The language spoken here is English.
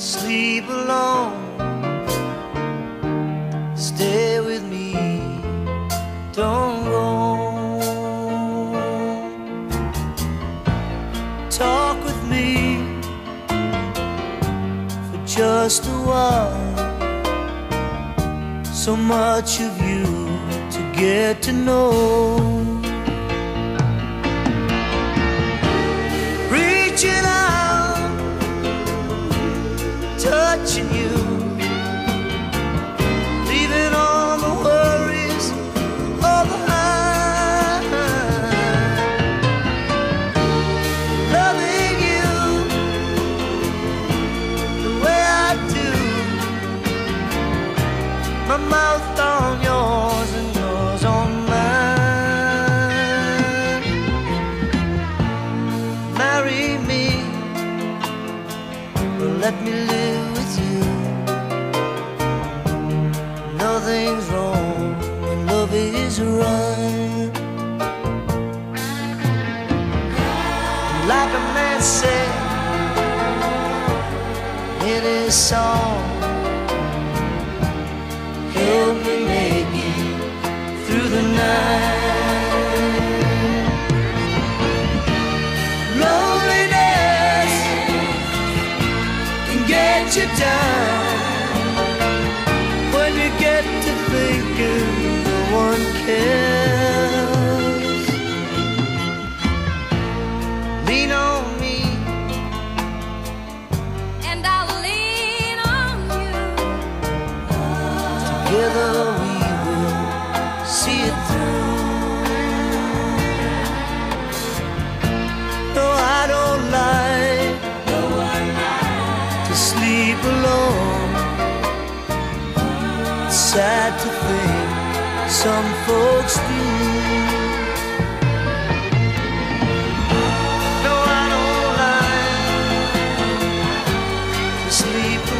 sleep alone. Stay with me, don't go. Talk with me for just a while. So much of you to get to know. Touching you, leaving all the worries all behind. Loving you the way I do, my mouth on yours Like a man said in his song, help me make it through the night. Loneliness can get you down see it through. No, I don't like to sleep alone. It's sad to think some folks do. Sleep